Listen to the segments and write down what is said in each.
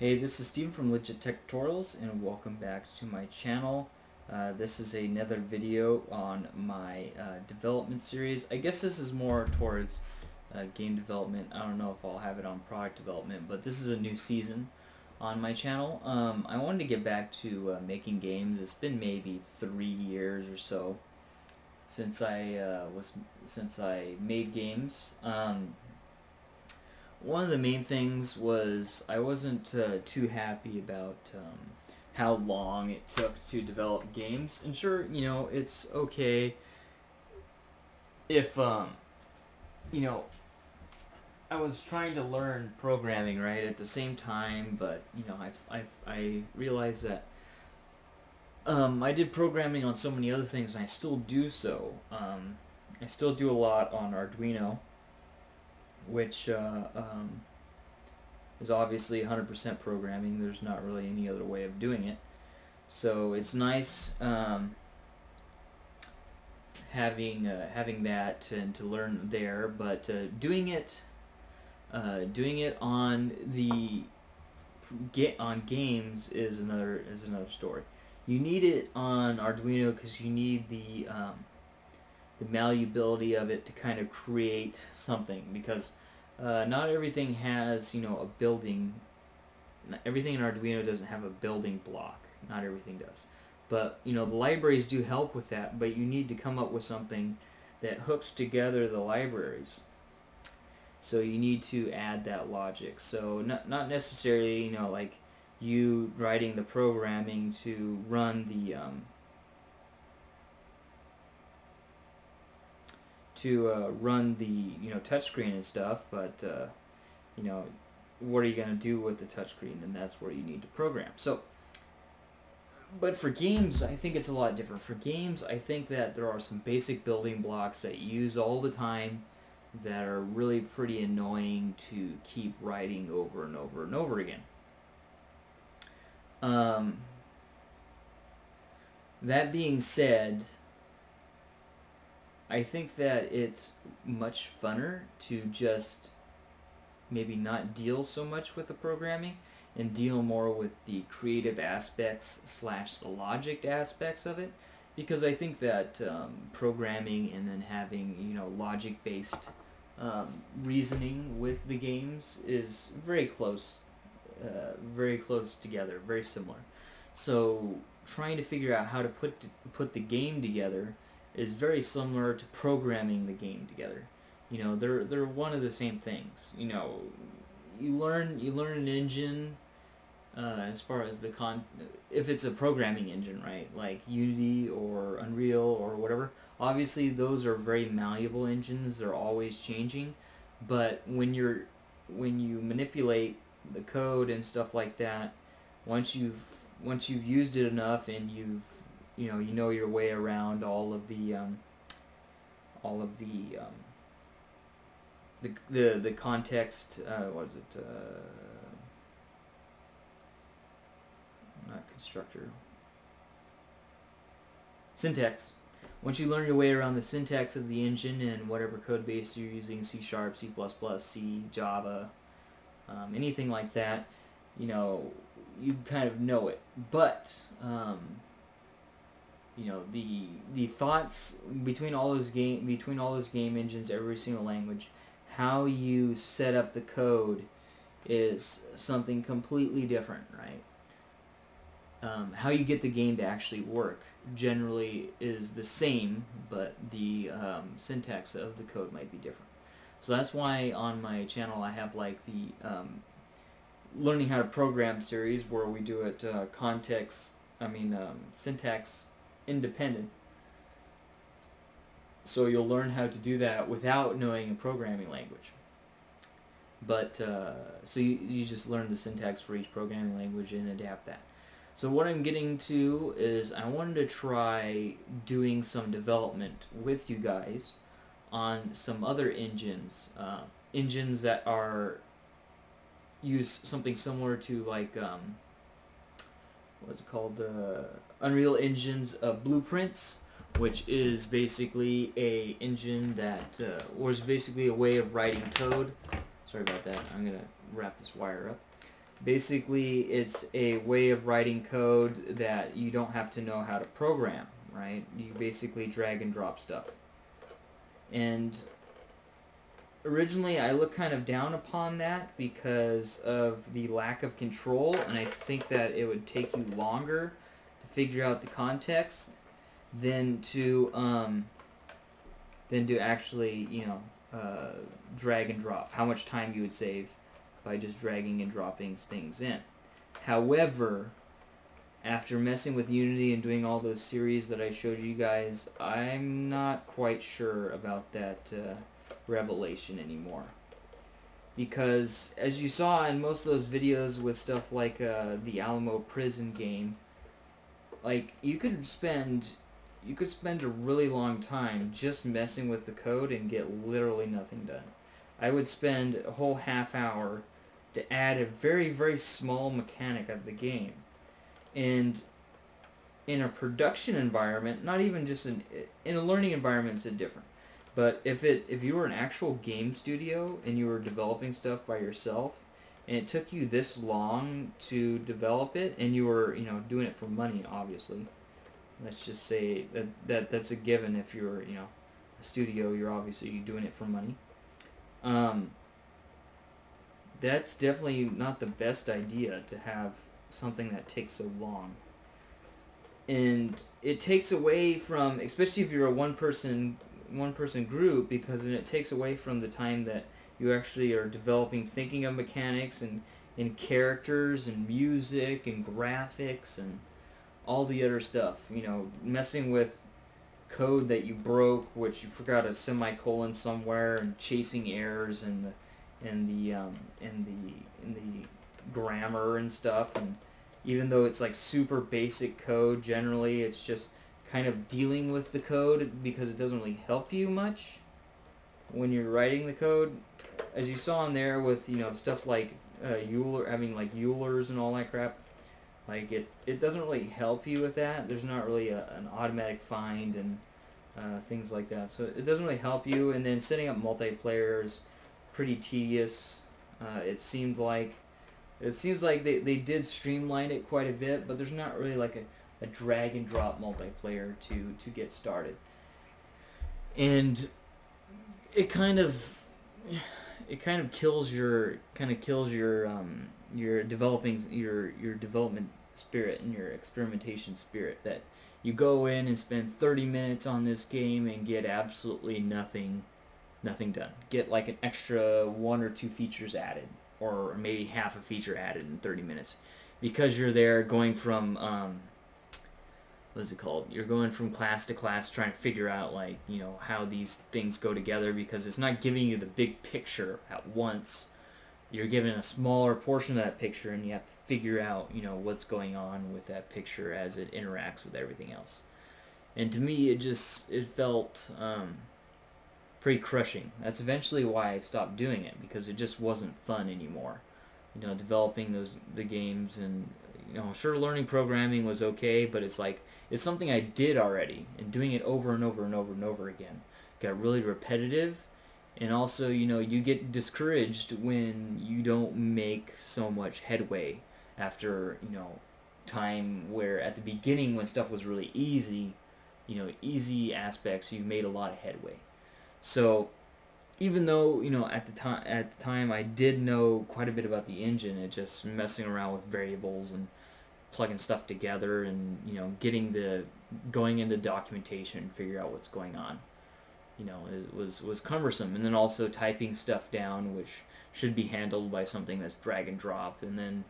Hey, this is Steven from Legit Tech Tutorials and welcome back to my channel. Uh, this is another video on my uh, development series. I guess this is more towards uh, game development. I don't know if I'll have it on product development, but this is a new season on my channel. Um, I wanted to get back to uh, making games. It's been maybe three years or so since I uh, was since I made games. Um, one of the main things was I wasn't uh, too happy about um, how long it took to develop games. And sure, you know, it's okay if, um, you know, I was trying to learn programming, right, at the same time, but, you know, I, I, I realized that um, I did programming on so many other things, and I still do so. Um, I still do a lot on Arduino which uh, um, is obviously 100% programming. There's not really any other way of doing it. So it's nice um, having uh, having that and to learn there, but uh, doing it uh, doing it on the get on games is another is another story. You need it on Arduino because you need the um, the malleability of it to kind of create something because uh, not everything has you know a building everything in Arduino doesn't have a building block not everything does. But you know the libraries do help with that but you need to come up with something that hooks together the libraries. So you need to add that logic. So not, not necessarily you know like you writing the programming to run the um, to uh, run the you know touchscreen and stuff, but uh, you know what are you going to do with the touchscreen, and that's where you need to program. So, but for games, I think it's a lot different. For games, I think that there are some basic building blocks that you use all the time that are really pretty annoying to keep writing over and over and over again. Um, that being said, I think that it's much funner to just maybe not deal so much with the programming and deal more with the creative aspects slash the logic aspects of it. Because I think that um, programming and then having you know logic based um, reasoning with the games is very close uh, very close together very similar. So trying to figure out how to put put the game together is very similar to programming the game together. You know, they're they're one of the same things. You know, you learn you learn an engine uh, as far as the con if it's a programming engine, right? Like Unity or Unreal or whatever. Obviously, those are very malleable engines. They're always changing. But when you're when you manipulate the code and stuff like that, once you've once you've used it enough and you've you know you know your way around all of the um, all of the um, the the the context. Uh, what is it? Uh, not constructor. Syntax. Once you learn your way around the syntax of the engine and whatever code base you're using, C Sharp, C++, C, Java, um, anything like that, you know, you kind of know it. But um, you know the the thoughts between all those game between all those game engines every single language how you set up the code is something completely different right? Um, how you get the game to actually work generally is the same but the um, syntax of the code might be different. So that's why on my channel I have like the um, learning how to program series where we do it uh, context I mean um, syntax independent. So you'll learn how to do that without knowing a programming language. But, uh, so you, you just learn the syntax for each programming language and adapt that. So what I'm getting to is I wanted to try doing some development with you guys on some other engines, uh, engines that are use something similar to like um, what's it called? Uh, Unreal Engine's uh, blueprints, which is basically a engine that uh, was basically a way of writing code. Sorry about that. I'm gonna wrap this wire up. Basically, it's a way of writing code that you don't have to know how to program, right? You basically drag and drop stuff. And originally I looked kind of down upon that because of the lack of control, and I think that it would take you longer to figure out the context than to um, than to actually you know uh, drag and drop. How much time you would save by just dragging and dropping things in. However, after messing with Unity and doing all those series that I showed you guys, I'm not quite sure about that. Uh, revelation anymore. Because as you saw in most of those videos with stuff like uh, the Alamo prison game, like you could spend you could spend a really long time just messing with the code and get literally nothing done. I would spend a whole half hour to add a very very small mechanic of the game. And in a production environment, not even just in in a learning environment, it's different. But if it if you were an actual game studio and you were developing stuff by yourself and it took you this long to develop it and you were, you know, doing it for money obviously. Let's just say that, that that's a given if you're, you know, a studio, you're obviously doing it for money. Um, that's definitely not the best idea to have something that takes so long. And it takes away from, especially if you're a one person one person group because then it takes away from the time that you actually are developing thinking of mechanics and and characters and music and graphics and all the other stuff you know messing with code that you broke which you forgot a semicolon somewhere and chasing errors and the and the um, and the in the grammar and stuff and even though it's like super basic code generally it's just kind of dealing with the code because it doesn't really help you much when you're writing the code. As you saw in there with, you know, stuff like uh, Euler, having like Eulers and all that crap, like it, it doesn't really help you with that. There's not really a, an automatic find and uh, things like that. So it doesn't really help you. And then setting up multiplayer is pretty tedious. Uh, it seemed like it seems like they, they did streamline it quite a bit, but there's not really like a a drag and drop multiplayer to to get started. And it kind of it kind of kills your kind of kills your um, your developing your your development spirit and your experimentation spirit that you go in and spend 30 minutes on this game and get absolutely nothing nothing done get like an extra one or two features added or maybe half a feature added in 30 minutes because you're there going from um, what is it called? You're going from class to class trying to figure out like, you know, how these things go together because it's not giving you the big picture at once. You're given a smaller portion of that picture and you have to figure out, you know, what's going on with that picture as it interacts with everything else. And to me, it just, it felt um, pretty crushing. That's eventually why I stopped doing it because it just wasn't fun anymore. You know, developing those, the games and, you know, sure learning programming was okay, but it's like, it's something I did already, and doing it over and over and over and over again got really repetitive. And also, you know, you get discouraged when you don't make so much headway after, you know, time where at the beginning when stuff was really easy, you know, easy aspects, you made a lot of headway. So even though you know at the time at the time I did know quite a bit about the engine, it just messing around with variables and plugging stuff together and you know getting the going into documentation and figure out what's going on you know it was was cumbersome. And then also typing stuff down which should be handled by something that's drag and drop. And then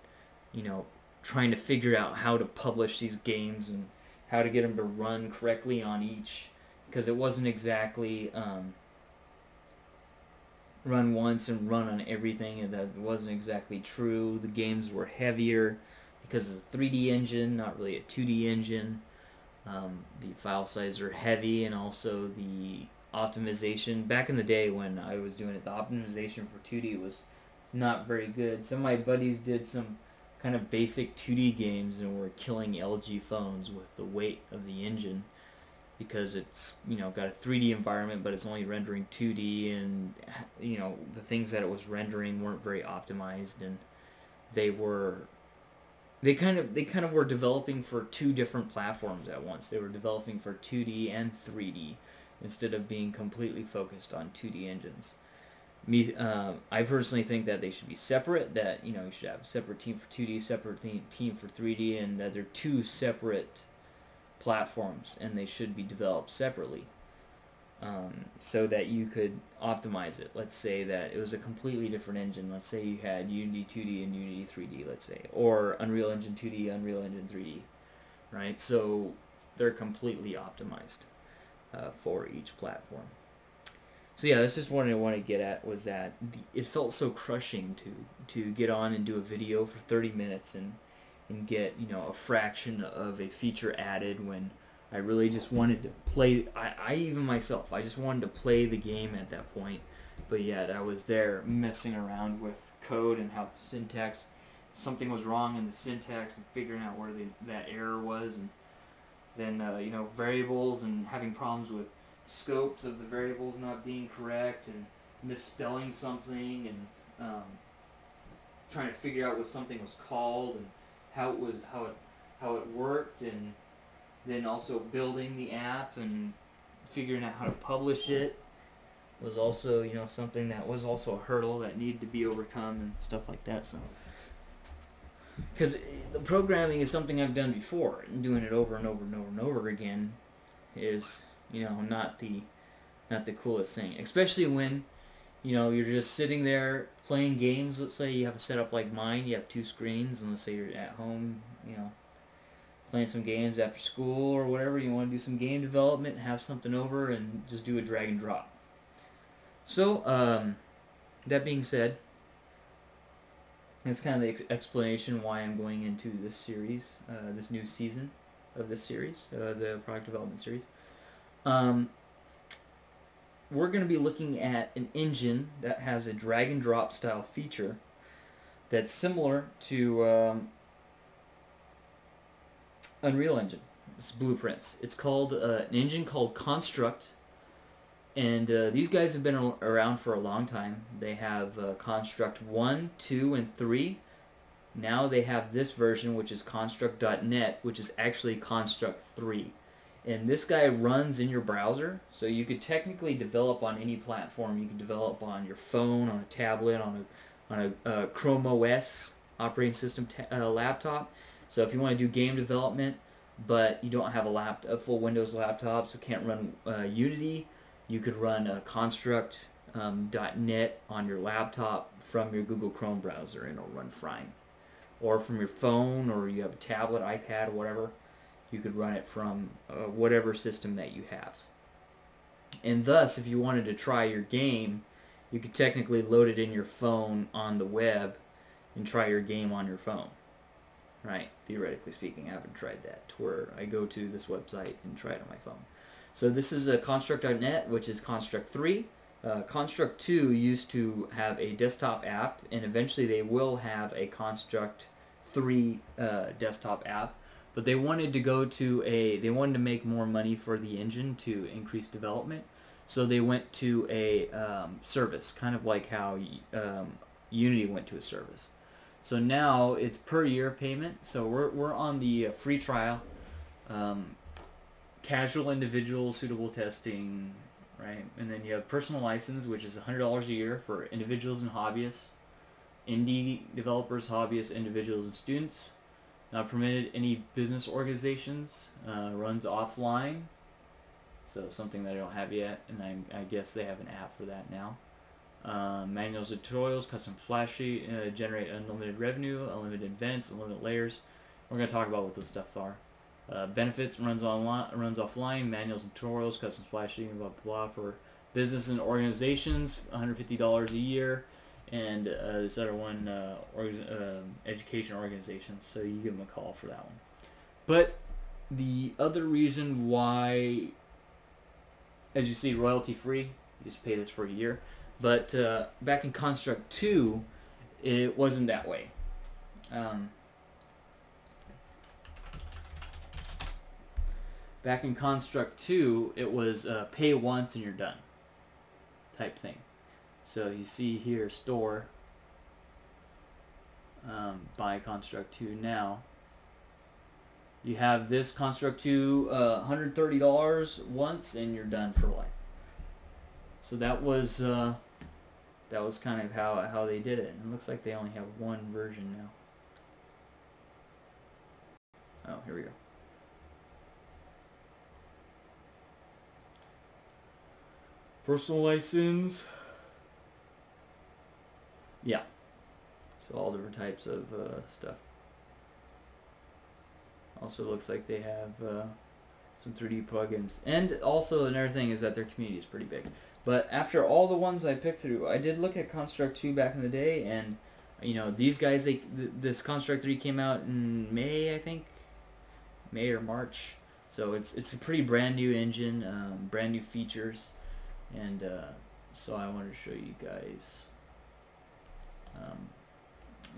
you know trying to figure out how to publish these games and how to get them to run correctly on each because it wasn't exactly um, run once and run on everything and that wasn't exactly true the games were heavier because it's a 3D engine, not really a 2D engine. Um, the file sizes are heavy, and also the optimization. Back in the day when I was doing it, the optimization for 2D was not very good. Some of my buddies did some kind of basic 2D games and were killing LG phones with the weight of the engine because it's you know got a 3D environment but it's only rendering 2D and you know the things that it was rendering weren't very optimized and they were they kind of they kind of were developing for two different platforms at once. They were developing for 2D and 3D instead of being completely focused on 2D engines. Me, uh, I personally think that they should be separate. That you know you should have a separate team for 2D, separate team for 3D, and that they're two separate platforms and they should be developed separately um, so that you could optimize it. Let's say that it was a completely different engine. Let's say you had Unity 2D and Unity 3D, let's say, or Unreal Engine 2D, Unreal Engine 3D, right? So they're completely optimized uh, for each platform. So yeah, that's just what I want to get at was that the, it felt so crushing to to get on and do a video for 30 minutes and and get you know a fraction of a feature added when I really just wanted to play. I, I even myself, I just wanted to play the game at that point. But yet I was there messing around with code and how syntax, something was wrong in the syntax and figuring out where the, that error was, and then uh, you know variables and having problems with scopes of the variables not being correct and misspelling something and um, trying to figure out what something was called and how it was how it how it worked and then also building the app and figuring out how to publish it was also you know something that was also a hurdle that needed to be overcome and stuff like that so. Because the programming is something I've done before and doing it over and over and over and over again is you know not the not the coolest thing especially when you know you're just sitting there playing games let's say you have a setup like mine you have two screens and let's say you're at home you know playing some games after school or whatever, you want to do some game development, have something over, and just do a drag and drop. So, um, that being said, that's kind of the ex- explanation why I'm going into this series, uh, this new season of this series, uh, the product development series. Um, we're going to be looking at an engine that has a drag and drop style feature that's similar to um, Unreal Engine. It's blueprints. It's called uh, an engine called Construct, and uh, these guys have been around for a long time. They have uh, Construct one, two, and three. Now they have this version, which is Construct.net, which is actually Construct three. And this guy runs in your browser, so you could technically develop on any platform. You could develop on your phone, on a tablet, on a on a uh, Chrome OS operating system uh, laptop so if you want to do game development, but you don't have a, lap, a full Windows laptop, so can't run uh, Unity, you could run a Construct um, .NET on your laptop from your Google Chrome browser, and it'll run fine. Or from your phone, or you have a tablet, iPad, whatever, you could run it from uh, whatever system that you have. And thus, if you wanted to try your game, you could technically load it in your phone on the web and try your game on your phone right? Theoretically speaking, I haven't tried that to where I go to this website and try it on my phone. So this is a Construct.net, which is Construct 3. Uh, Construct 2 used to have a desktop app, and eventually they will have a Construct 3 uh, desktop app. But they wanted to go to a, they wanted to make more money for the engine to increase development. So they went to a um, service, kind of like how um, Unity went to a service. So now it's per year payment. So we're, we're on the uh, free trial. Um, casual individual suitable testing, right? And then you have personal license, which is $100 a year for individuals and hobbyists, indie developers, hobbyists, individuals, and students. Not permitted any business organizations. Uh, runs offline. So something that I don't have yet, and I, I guess they have an app for that now. Um, manuals tutorials, custom flash sheet, uh, generate unlimited revenue, unlimited events, unlimited layers. We're going to talk about what those stuff are. Uh, benefits runs online, runs offline, manuals and tutorials, custom flash sheet, blah blah blah for business and organizations, $150 a year, and uh, this other one, uh, um, education organization. So you give them a call for that one. But the other reason why, as you see, royalty free, you just pay this for a year. But uh, back in Construct 2, it wasn't that way. Um, back in Construct 2, it was uh, pay once and you're done type thing. So you see here, store. um, buy Construct 2 now, you have this Construct 2 uh, $130 once and you're done for life. So that was uh, that was kind of how how they did it. And it looks like they only have one version now. Oh, here we go. Personal license. Yeah. So all different types of uh, stuff. Also looks like they have uh, some 3D plugins. And also another thing is that their community is pretty big. But after all the ones I picked through, I did look at Construct 2 back in the day, and you know these guys. They th- this Construct 3 came out in May, I think, May or March. So it's it's a pretty brand new engine, um, brand new features, and uh, so I wanted to show you guys um,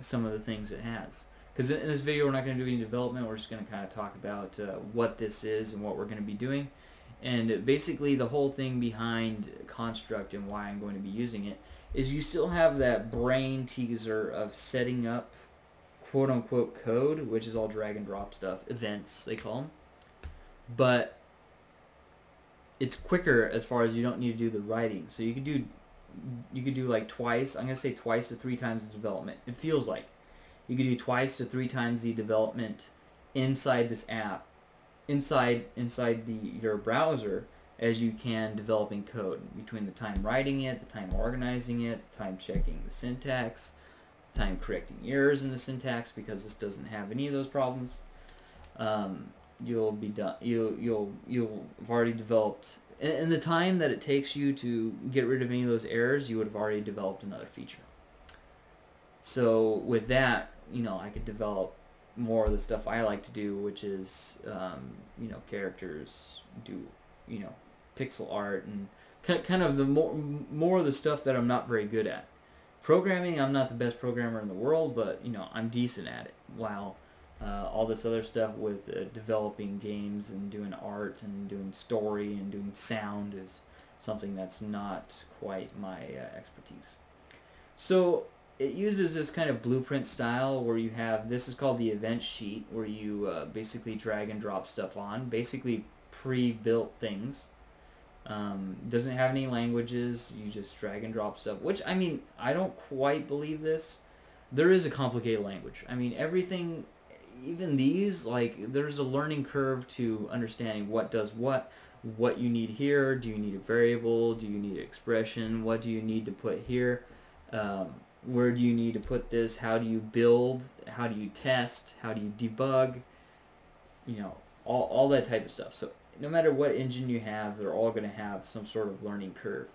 some of the things it has. Because in this video we're not going to do any development, we're just going to kind of talk about uh, what this is and what we're going to be doing. And basically the whole thing behind Construct and why I'm going to be using it is you still have that brain teaser of setting up quote unquote code, which is all drag and drop stuff, events they call them. But it's quicker as far as you don't need to do the writing. So you can do you could do like twice, I'm to say twice to three times the development. It feels like you could do twice to three times the development inside this app, inside inside the your browser as you can developing code between the time writing it, the time organizing it, the time checking the syntax, the time correcting errors in the syntax because this doesn't have any of those problems. Um, you'll be done. You you'll you'll have already developed. In the time that it takes you to get rid of any of those errors, you would have already developed another feature. So with that, you know, I could develop more of the stuff I like to do, which is, um, you know, characters, do, you know, pixel art and kind of the more more of the stuff that I'm not very good at. Programming, I'm not the best programmer in the world, but you know, I'm decent at it. While uh, all this other stuff with uh, developing games and doing art and doing story and doing sound is something that's not quite my uh, expertise. So it uses this kind of blueprint style where you have this is called the event sheet where you uh, basically drag and drop stuff on basically pre-built things. Um, doesn't have any languages you just drag and drop stuff which i mean i don't quite believe this. There is a complicated language. I mean everything even these like there's a learning curve to understanding what does what what you need here do you need a variable do you need expression what do you need to put here um, where do you need to put this how do you build how do you test how do you debug you know all, all that type of stuff. So no matter what engine you have they're all going to have some sort of learning curve.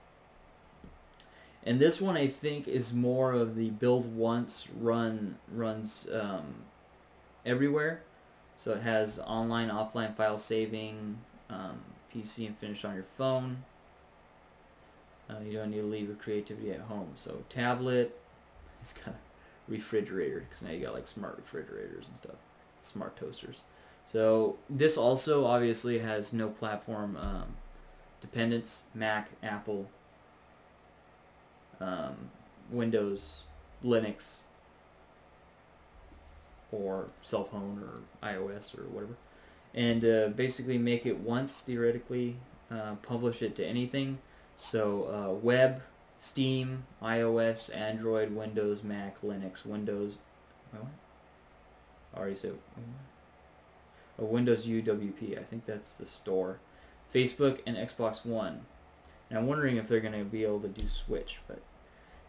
And this one I think is more of the build once run runs um, everywhere so it has online offline file saving um, PC and finish on your phone uh, you don't need to leave your creativity at home so tablet it's kind of refrigerator because now you got like smart refrigerators and stuff, smart toasters. So this also obviously has no platform um, dependence. Mac, Apple, um, Windows, Linux, or cell phone or iOS or whatever, and uh, basically make it once theoretically, uh, publish it to anything. So uh, web, Steam, iOS, Android, Windows, Mac, Linux, Windows. What? I already said. Oh, Windows UWP. I think that's the store. Facebook and Xbox One. And I'm wondering if they're going to be able to do Switch, but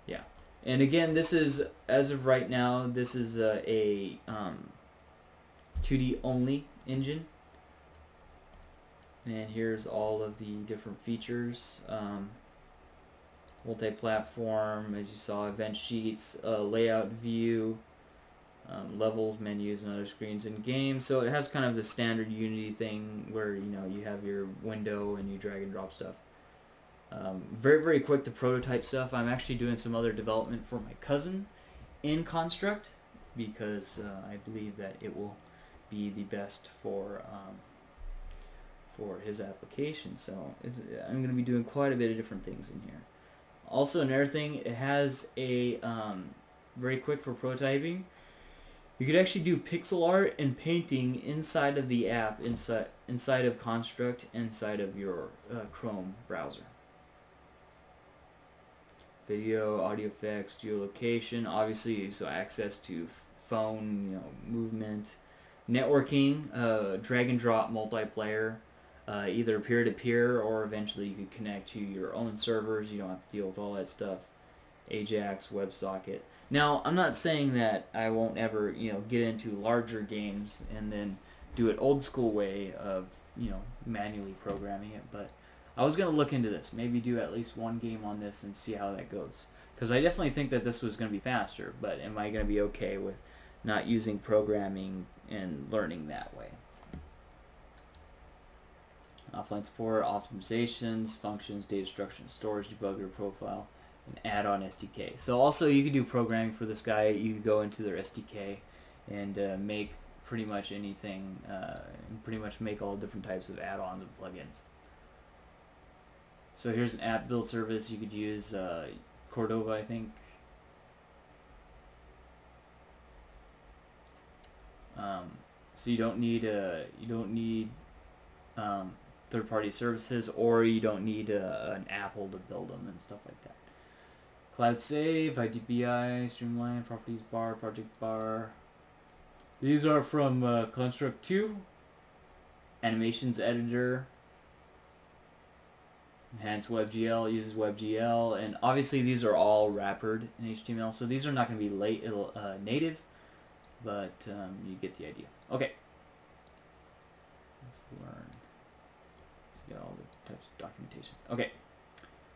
yeah. And again, this is as of right now. This is a, a um, 2D only engine. And here's all of the different features. Um, multi-platform, as you saw, event sheets, uh, layout view, um, levels, menus, and other screens in game. So it has kind of the standard Unity thing where you know you have your window and you drag and drop stuff. Um, very very quick to prototype stuff. I'm actually doing some other development for my cousin in Construct because uh, I believe that it will be the best for um, for his application. So I'm going to be doing quite a bit of different things in here. Also, another thing, it has a um, very quick for prototyping. You could actually do pixel art and painting inside of the app, inside inside of Construct, inside of your uh, Chrome browser. Video, audio effects, geolocation, obviously, so access to phone, you know, movement, networking, uh, drag and drop multiplayer, uh, either peer to peer or eventually you could connect to your own servers. You don't have to deal with all that stuff. Ajax, WebSocket. Now, I'm not saying that I won't ever, you know, get into larger games and then do it old school way of, you know, manually programming it, but I was going to look into this. Maybe do at least one game on this and see how that goes. Because I definitely think that this was going to be faster, but am I going to be okay with not using programming and learning that way? Offline support, optimizations, functions, data structure storage, debugger profile and add-on SDK. So also you can do programming for this guy. You can go into their SDK and uh, make pretty much anything, uh, and pretty much make all different types of add-ons and plugins. So here's an app build service. You could use uh, Cordova, I think. Um, so you don't need a you don't need um, third-party services, or you don't need a, an Apple to build them and stuff like that. Cloud Save, IDBI, Streamline, Properties Bar, Project Bar. These are from uh, Construct 2, Animations Editor, Enhanced WebGL uses WebGL, and obviously these are all wrappered in HTML, so these are not going to be late, uh, native, but um, you get the idea. Okay. Let's learn. Let's get all the types of documentation. Okay.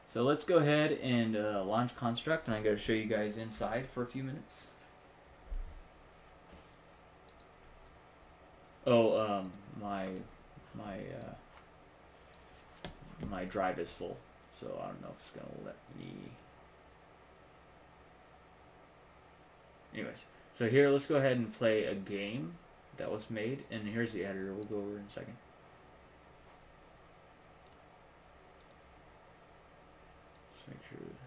So let's go ahead and uh, launch Construct, and I'm going to show you guys inside for a few minutes. Oh, um, my my uh, my drive is full, so I don't know if it's going to let me. Anyways, so here let's go ahead and play a game that was made, and here's the editor. We'll go over in a second. Let's make sure.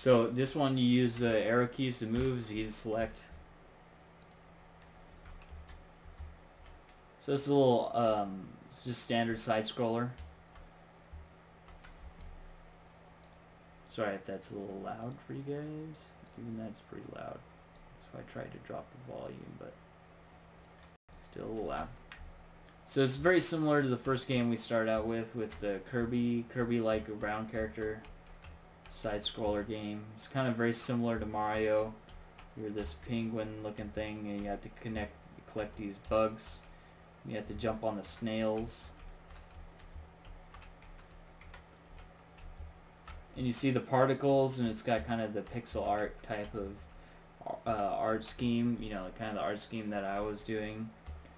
So this one you use the uh, arrow keys to move, you just select. So it's a little, um, just standard side scroller. Sorry if that's a little loud for you guys. Even that's pretty loud. So I tried to drop the volume, but still a little loud. So it's very similar to the first game we started out with, with the Kirby, Kirby-like brown character side-scroller game. It's kind of very similar to Mario. You're this penguin-looking thing, and you have to connect, collect these bugs. You have to jump on the snails. And you see the particles, and it's got kind of the pixel art type of uh, art scheme, you know, kind of the art scheme that I was doing.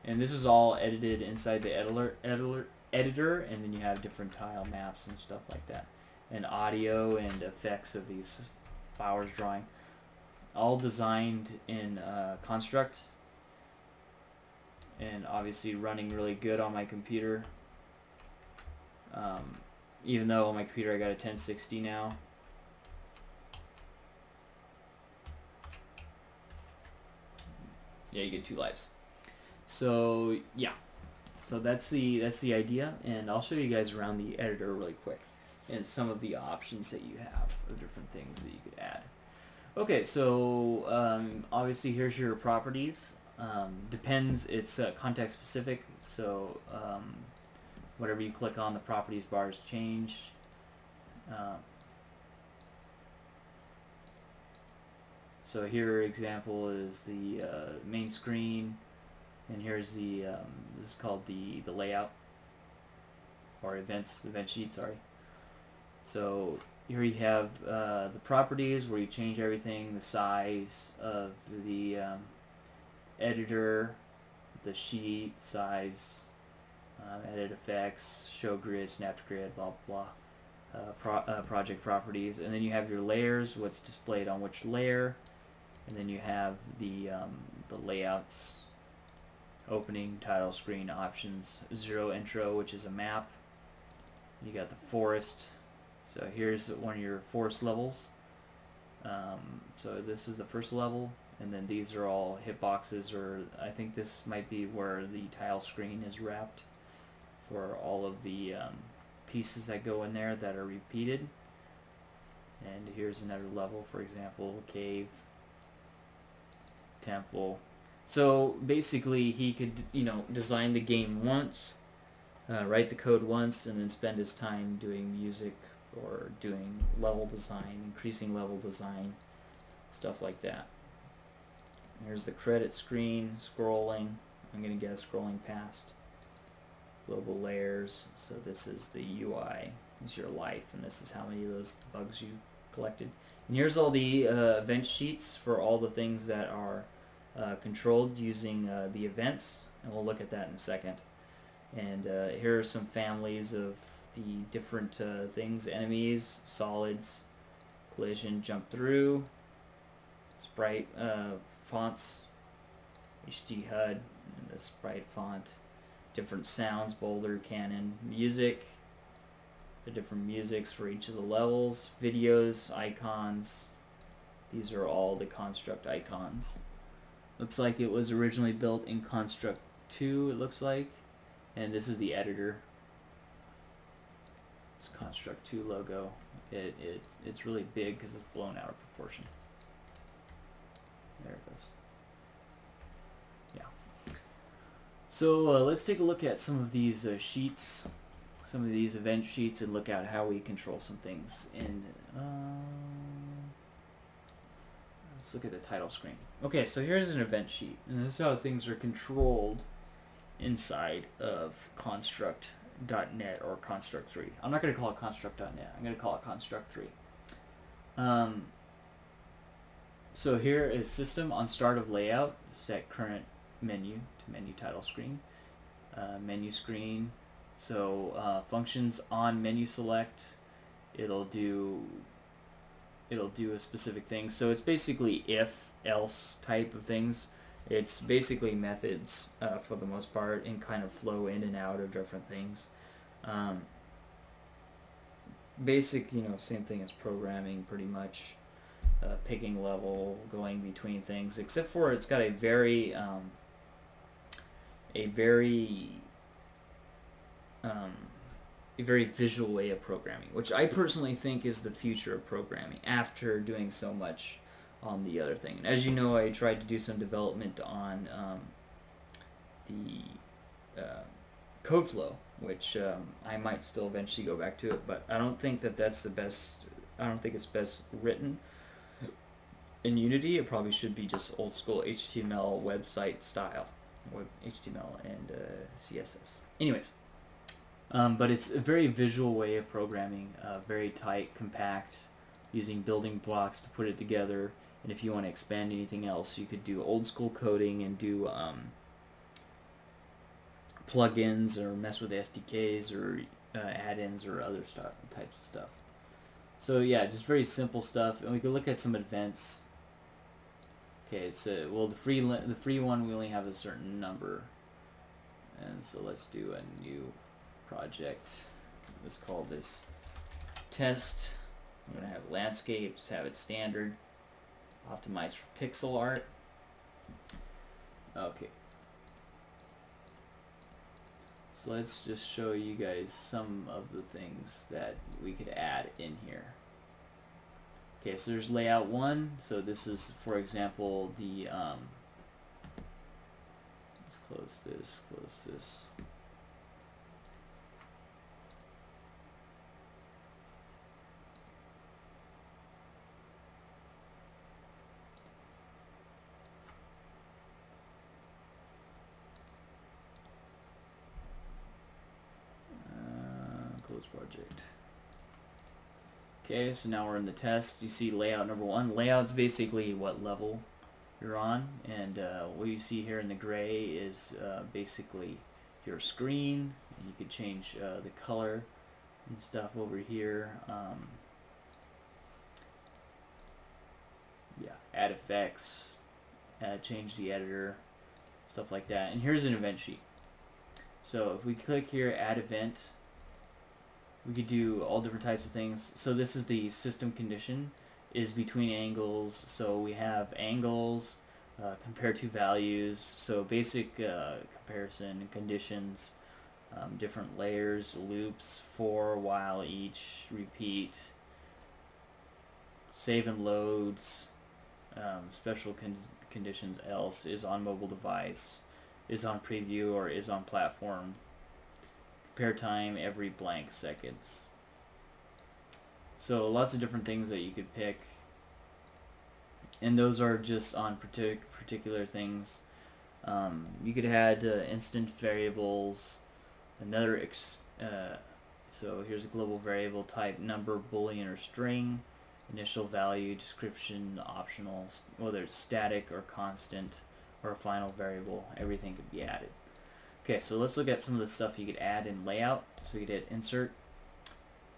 And this is all edited inside the editor, editor, editor, and then you have different tile maps and stuff like that. And audio and effects of these flowers drawing. All designed in uh, Construct. And obviously running really good on my computer. Um, even though on my computer I got a 1060 now. yeah, you get two lives. So yeah, so that's the that's the idea, and I'll show you guys around the editor really quick, and some of the options that you have or different things that you could add. Okay, so um, obviously here's your properties. Um, depends, it's uh, context specific, so um, whatever you click on, the properties bars change. Uh, So here example is the uh, main screen and here's the um, this is called the the layout or events event sheet sorry so here you have uh, the properties where you change everything the size of the um, editor the sheet size uh, edit effects show grid snap to grid blah blah, blah. Uh, pro uh, project properties and then you have your layers what's displayed on which layer and then you have the um, the layouts opening, title screen, options, zero intro, which is a map. You got the forest. So here's one of your forest levels. Um, so this is the first level, and then these are all hitboxes, or I think this might be where the tile screen is wrapped for all of the um, pieces that go in there that are repeated. And here's another level, for example, cave, temple. So basically, he could, you know, design the game once, uh, write the code once, and then spend his time doing music or doing level design, increasing level design, stuff like that. Here's the credit screen, scrolling. I'm going to guess scrolling past global layers. So this is the UI, this is your life, and this is how many of those bugs you collected. And here's all the uh, event sheets for all the things that are uh, controlled using uh, the events, and we'll look at that in a second. And uh, here are some families of the different uh, things, enemies, solids, collision, jump through, sprite uh, fonts, HD HUD, the sprite font, different sounds, boulder, cannon, music, the different musics for each of the levels, videos, icons. These are all the construct icons. Looks like it was originally built in Construct 2, it looks like. And this is the editor. This Construct 2 logo. It, it It's really big because it's blown out of proportion. There it goes. Yeah. So uh, let's take a look at some of these uh, sheets some of these event sheets and look at how we control some things And um, let's look at the title screen okay so here's an event sheet and this is how things are controlled inside of construct.net or construct 3 I'm not going to call it construct.net I'm going to call it construct 3 um, so here is system on start of layout. Set current menu to menu title screen. Uh, menu screen. So uh, functions on menu select, it'll do it'll do a specific thing. So it's basically if else type of things. It's basically methods uh, for the most part and kind of flow in and out of different things. Um, basic, you know, same thing as programming pretty much. Uh, picking level, going between things, except for it's got a very um, a very um, a very visual way of programming, which I personally think is the future of programming after doing so much on the other thing. And as you know, I tried to do some development on um, the uh, CodeFlow, which um, I might still eventually go back to it, but I don't think that that's the best. I don't think it's best written in Unity. It probably should be just old school HTML website style, web HTML and uh, CSS. Anyways. Um, but it's a very visual way of programming, uh, very tight, compact, using building blocks to put it together. And if you want to expand anything else, you could do old school coding and do um, plugins or mess with SDKs or uh, add-ins or other stuff, types of stuff. So yeah, just very simple stuff. And we could look at some events. Okay, so well the free the free one we only have a certain number, and so let's do a new project. Let's call this test. I'm to have landscapes, have it standard, optimized for pixel art. Okay. So let's just show you guys some of the things that we could add in here. Okay, so there's layout one. So this is, for example, the, um, let's close this, close this. project. Okay, so now we're in the test. You see layout number one. Layout's basically what level you're on, and uh, what you see here in the gray is uh, basically your screen. You could change uh, the color and stuff over here. Um, yeah, add effects, change the editor. stuff like that. And here's an event sheet. So if we click here, add event, we could do all different types of things. So this is the system condition is between angles. So we have angles, uh, compare two values. So basic uh, comparison conditions, um, different layers, loops, for, while, each, repeat, save and loads, um, special con conditions else, is on mobile device, is on preview or is on platform, compare time every blank seconds. So lots of different things that you could pick. And those are just on partic particular things. Um, you could add uh, instance variables, another, uh, so here's a global variable type, number, boolean, or string, initial value, description, optional, whether it's static or constant, or a final variable, everything could be added. Okay, so let's look at some of the stuff you could add in layout. So we could hit insert.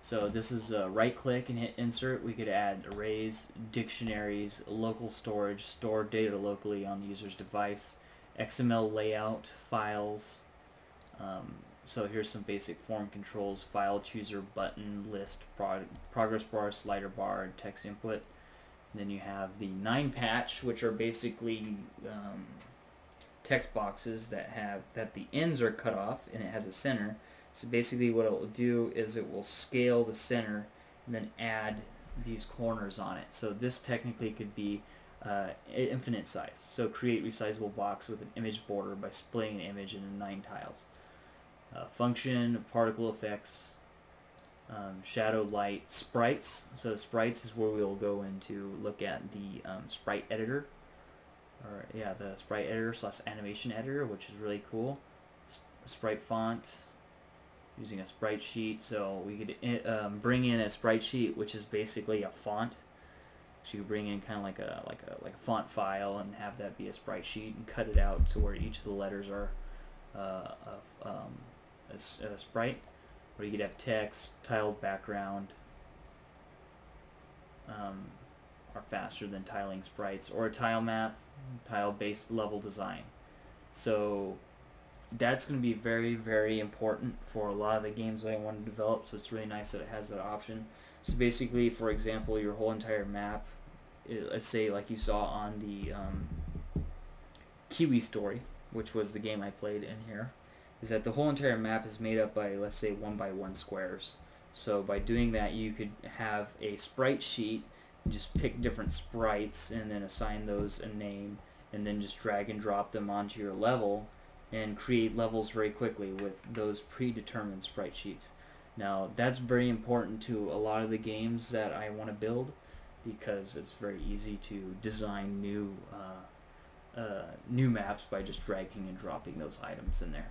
So this is uh, right click and hit insert. We could add arrays, dictionaries, local storage, store data locally on the user's device, XML layout, files. Um, so here's some basic form controls, file chooser, button, list, prog progress bar, slider bar, text input. And then you have the nine patch, which are basically um, text boxes that have that the ends are cut off and it has a center. So basically what it will do is it will scale the center and then add these corners on it. So this technically could be uh, infinite size. So create resizable box with an image border by splitting an image into nine tiles. Uh, function, particle effects, um, shadow light, sprites. So sprites is where we'll go into look at the um, sprite editor or yeah, the sprite editor slash animation editor, which is really cool. sprite font, using a sprite sheet, so we could eh, um, bring in a sprite sheet, which is basically a font. So you bring in kind of like a like a like a font file and have that be a sprite sheet and cut it out to where each of the letters are uh, a, um, a, a sprite. Or you could have text, tiled background, um, are faster than tiling sprites, or a tile map, tile-based level design. So that's going to be very, very important for a lot of the games that I want to develop, so it's really nice that it has that option. So basically, for example, your whole entire map, let's say like you saw on the um, Kiwi Story, which was the game I played in here, is that the whole entire map is made up by, let's say, one by one squares. So by doing that, you could have a sprite sheet just pick different sprites and then assign those a name and then just drag and drop them onto your level and create levels very quickly with those predetermined sprite sheets. Now that's very important to a lot of the games that I want to build because it's very easy to design new uh, uh, new maps by just dragging and dropping those items in there.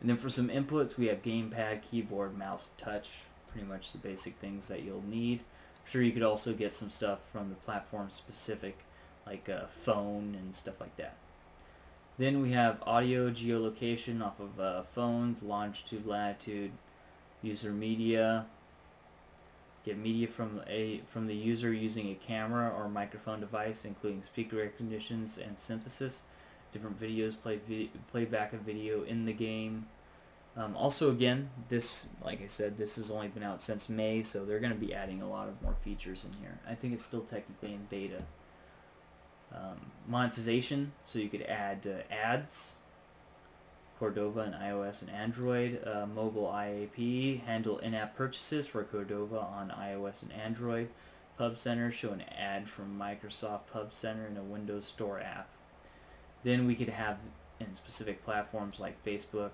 And then for some inputs we have gamepad, keyboard, mouse, touch, pretty much the basic things that you'll need sure you could also get some stuff from the platform specific like a phone and stuff like that. Then we have audio geolocation off of uh, phones, longitude, latitude, user media, get media from a from the user using a camera or microphone device including speaker recognitions and synthesis, different videos, play, vi play back a video in the game, um, also, again, this, like I said, this has only been out since May, so they're going to be adding a lot of more features in here. I think it's still technically in beta. Um, monetization, so you could add uh, ads, Cordova and iOS and Android, uh, mobile IAP, handle in-app purchases for Cordova on iOS and Android, Pub Center, show an ad from Microsoft Pub Center in a Windows Store app. Then we could have in specific platforms like Facebook,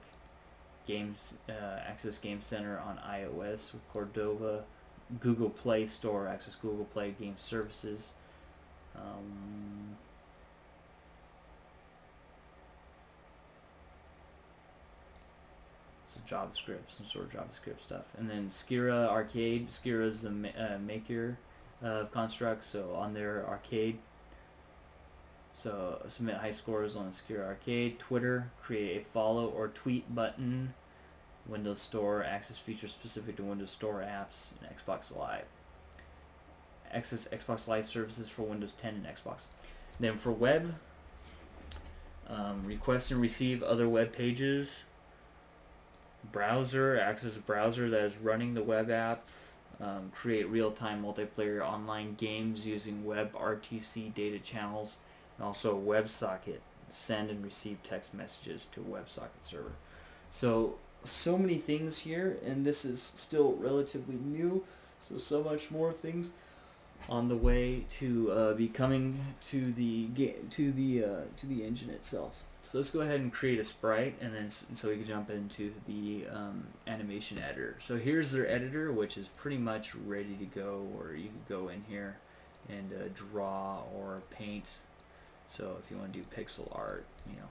Games uh, Access Game Center on iOS with Cordova, Google Play Store, Access Google Play Game Services. Um, JavaScript, some sort of JavaScript stuff. And then Scirra Arcade. Scirra is the ma uh, maker of constructs, so on their arcade so submit high scores on Scirra Arcade, Twitter, create a follow or tweet button, Windows Store, access features specific to Windows Store apps, and Xbox Live. Access Xbox Live services for Windows 10 and Xbox. Then for web, Um, request and receive other web pages. Browser, access a browser that is running the web app. Um, create real-time multiplayer online games using WebRTC data channels. And also WebSocket. Send and receive text messages to WebSocket server. So, so many things here, and this is still relatively new. So, so much more things on the way to uh, be coming to the to the uh, to the engine itself. So let's go ahead and create a sprite, and then so we can jump into the um, animation editor. So here's their editor, which is pretty much ready to go, or you can go in here and uh, draw or paint. So if you want to do pixel art, you know,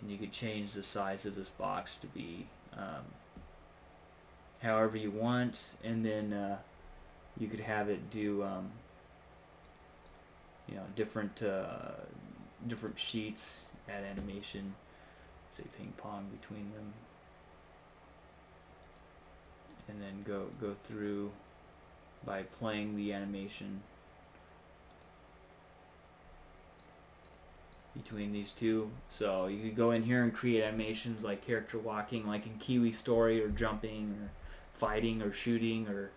and you could change the size of this box to be um, however you want, and then uh, you could have it do um, you know different uh, different sheets add animation say ping pong between them. And then go go through by playing the animation between these two so you could go in here and create animations like character walking like in Kiwi Story or jumping or fighting or shooting or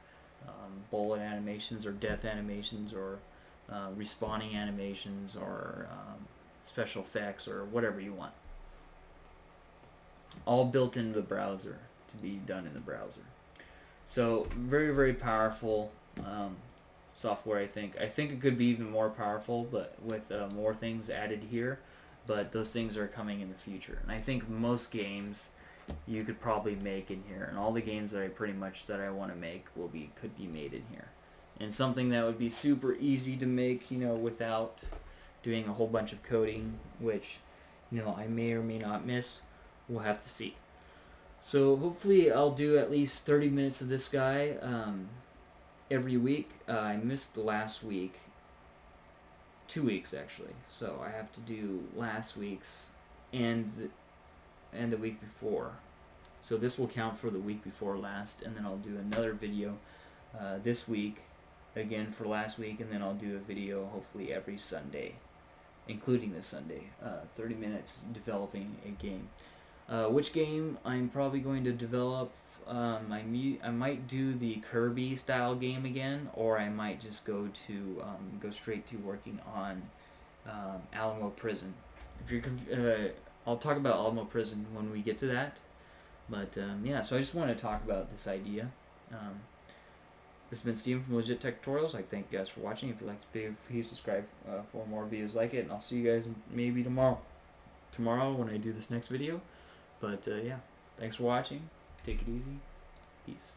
um, bullet animations or death animations or uh, respawning animations or um, special effects or whatever you want. All built into the browser to be done in the browser. So very very powerful um, software. I think. I think it could be even more powerful, but with uh, more things added here. But those things are coming in the future, and I think most games you could probably make in here and all the games that I pretty much that I want to make will be could be made in here and something that would be super easy to make you know without doing a whole bunch of coding which you know I may or may not miss we'll have to see so hopefully I'll do at least 30 minutes of this guy um, every week uh, I missed the last week two weeks actually so I have to do last week's and the, and the week before. So this will count for the week before last, and then I'll do another video uh, this week, again for last week, and then I'll do a video hopefully every Sunday, including this Sunday, uh, 30 minutes developing a game. Uh, which game I'm probably going to develop, um, I, me- I might do the Kirby style game again, or I might just go to um, go straight to working on um, Alamo Prison. If you're uh, I'll talk about Alamo Prison when we get to that. But um, yeah, so I just want to talk about this idea. Um, this has been Steven from Legit Tech Tutorials. I thank you guys for watching. If you'd like to please subscribe uh, for more videos like it. And I'll see you guys maybe tomorrow. Tomorrow when I do this next video. But uh, yeah, thanks for watching. Take it easy. Peace.